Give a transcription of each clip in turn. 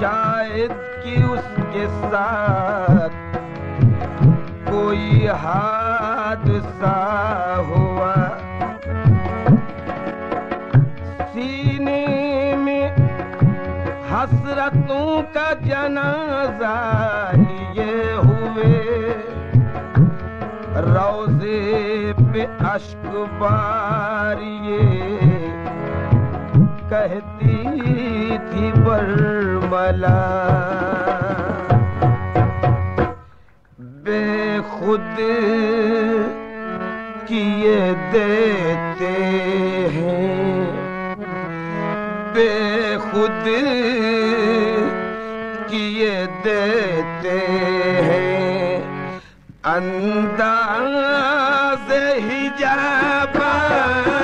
शायद कि उसके साथ कोई हादसा हुआ। सीने में हसरतों का जनाजा है। लब अश्क बारिए। कहती थी बरमला। बेखुद किए देते हैं। बेखुद किए देते हैं। अंदाज़ हिजाबा।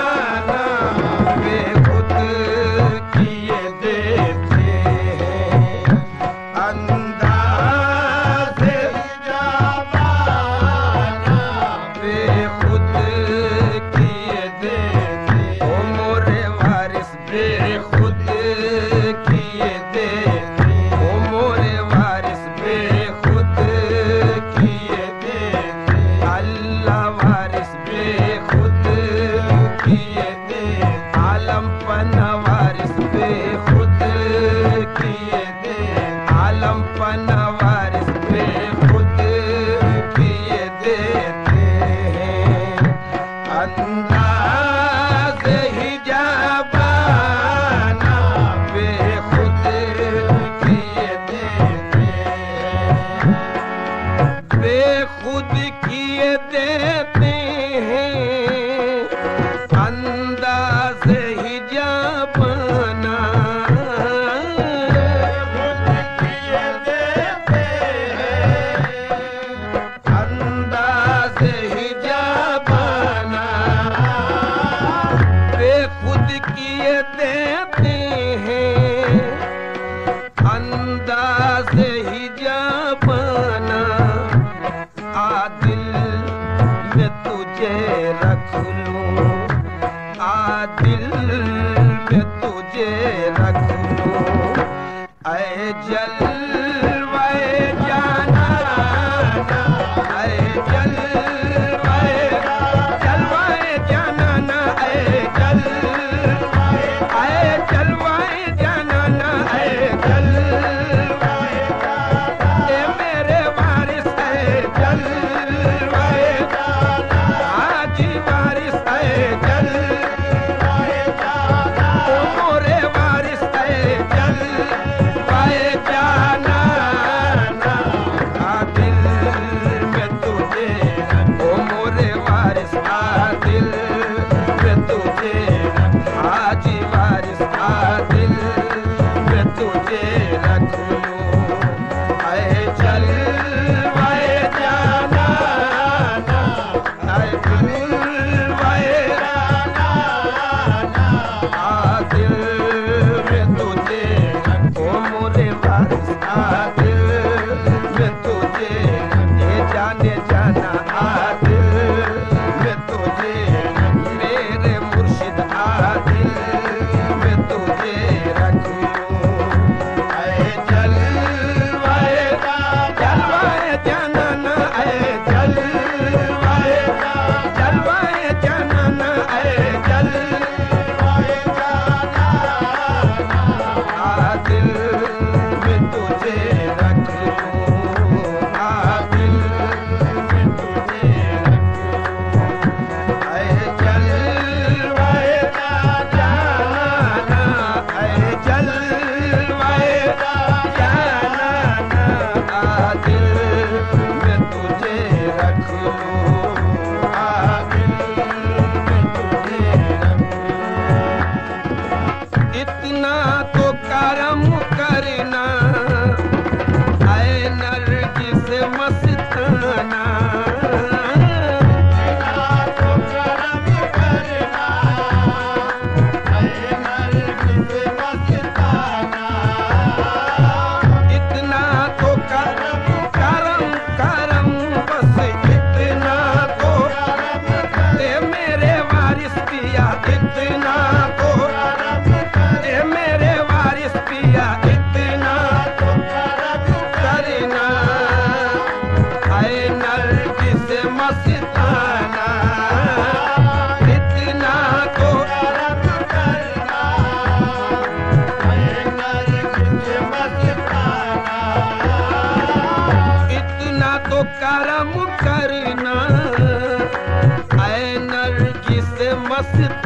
हरि ना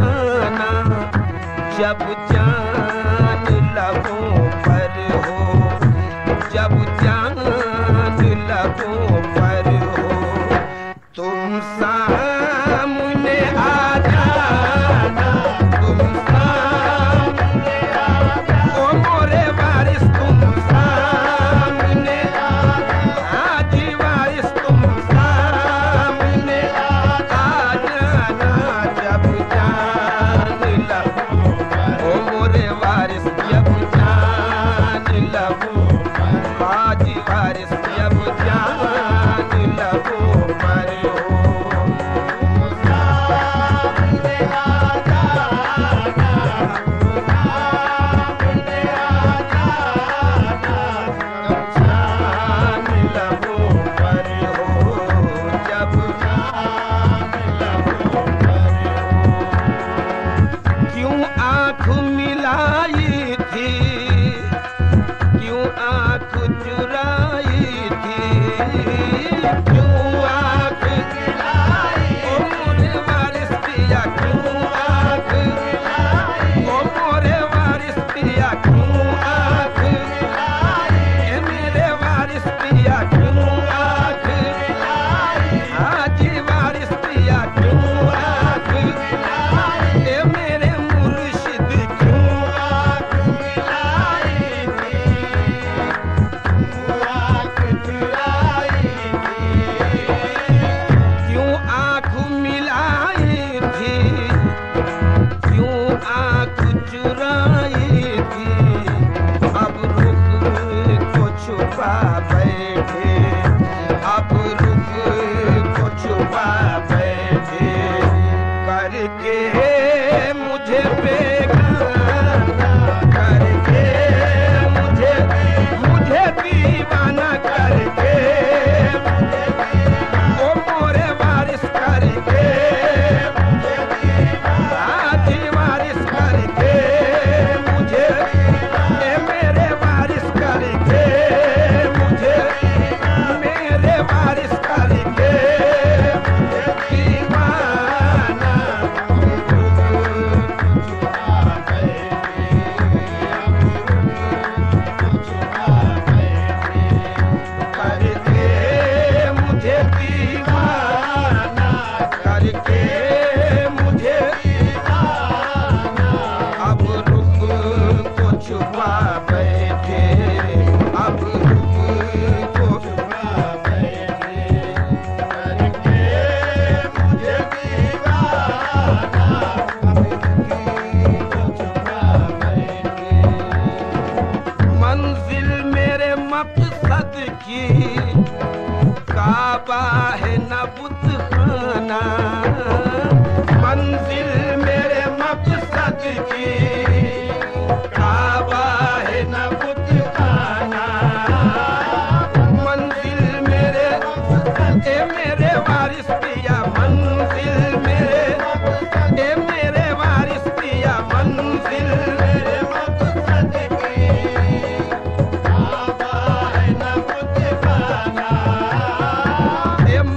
जाना। जब जाना।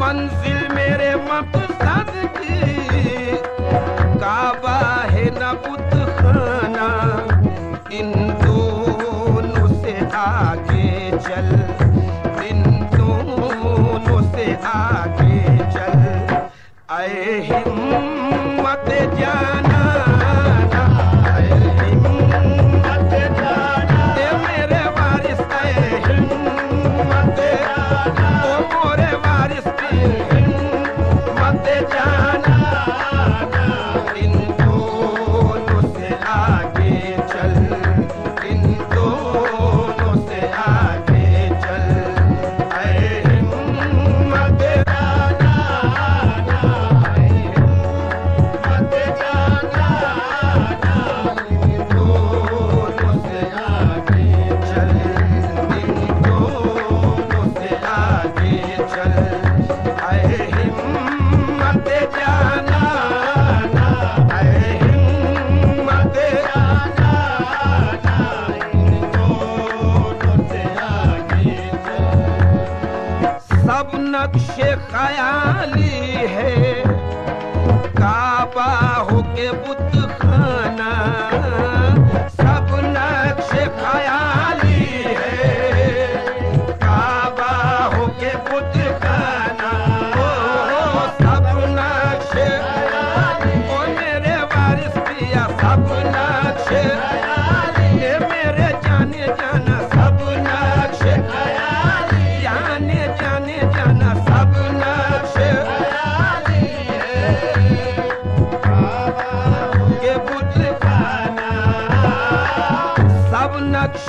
मंजिल मेरे मकसद की। काबा है न बुत खाना। इन दोनों से आगे चल। इन दोनों से आगे चल। अए हिम्मत जान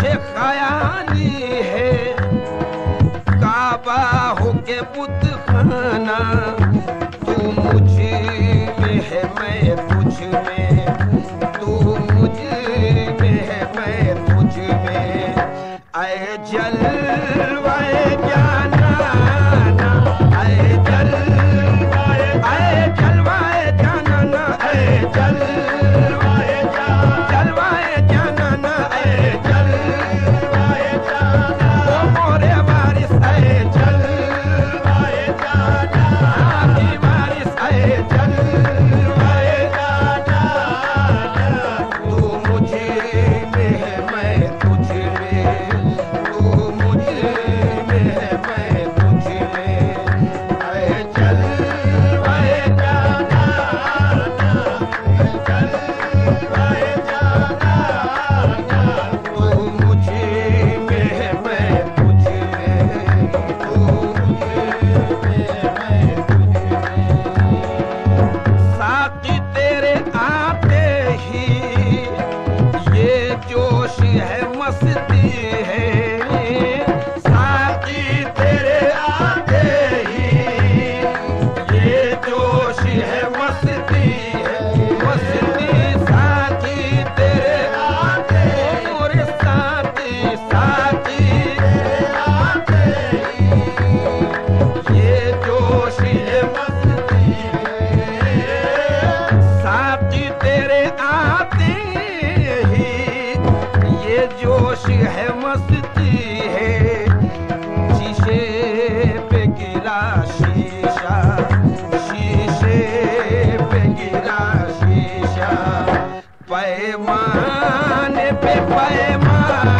से खयाली है। काबा होके बुद्ध खाना। श पैमान पे पैमान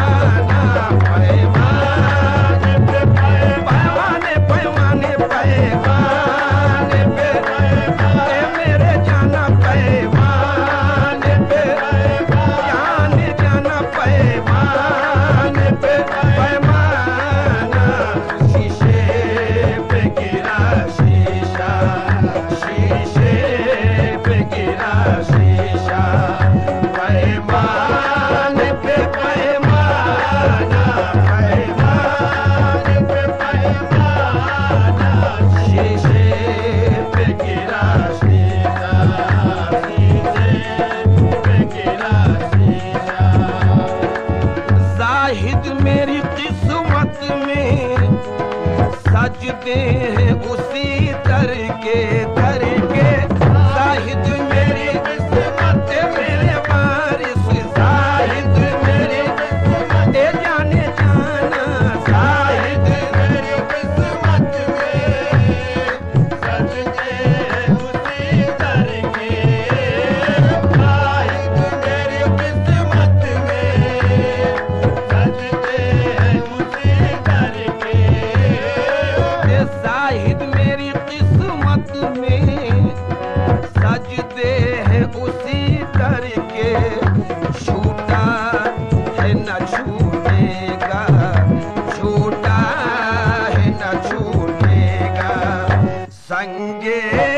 anh ghế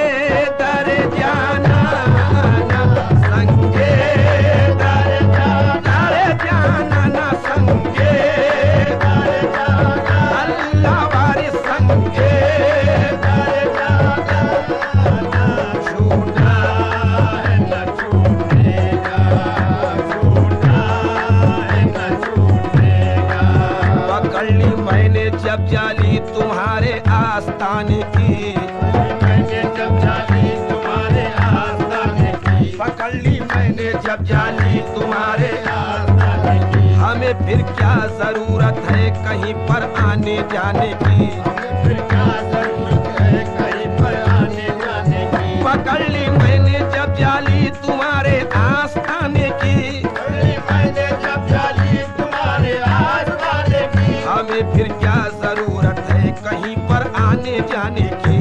फिर क्या ज़रूरत है कहीं पर आने जाने की? फिर क्या ज़रूरत है कहीं पर आने जाने की? पकड़ ली मैंने जब जाली तुम्हारे आस खाने की। मैंने जब जाली तुम्हारे आस खाने की? हमें फिर क्या ज़रूरत है कहीं पर आने जाने की?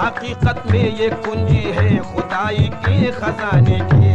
हकीकत में ये कुंजी है खुदाई के खजाने की।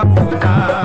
apontar.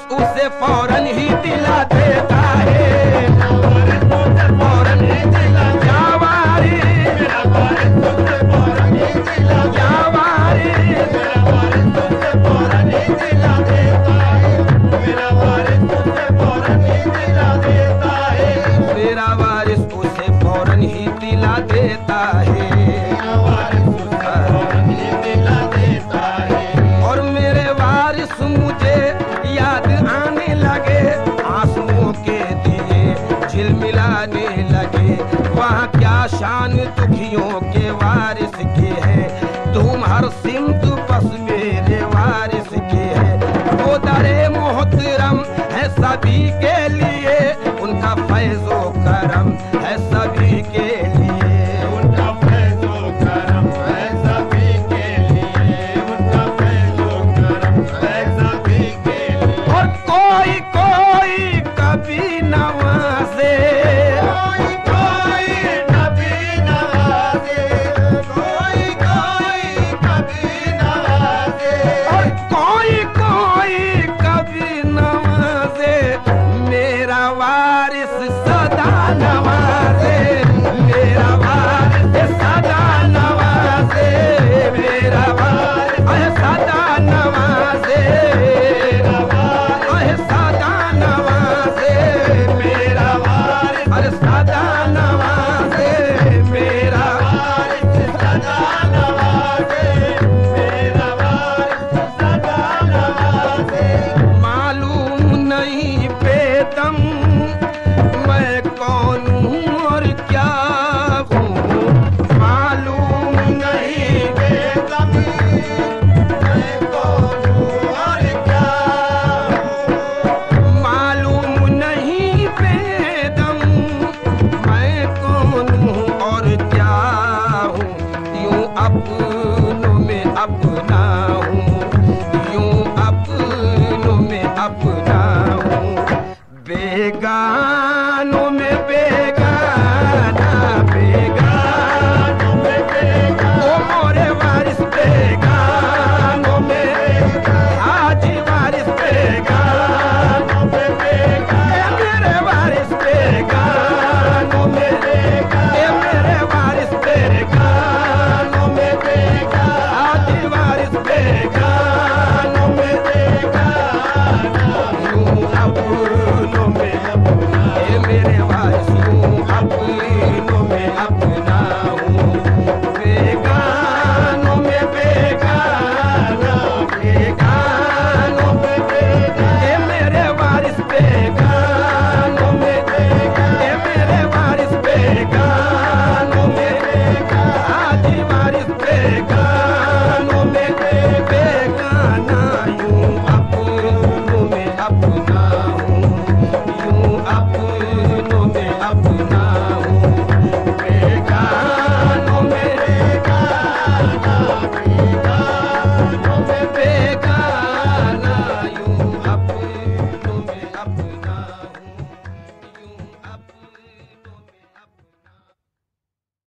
वारिस उसे फ़ौरन ही दिला देता है।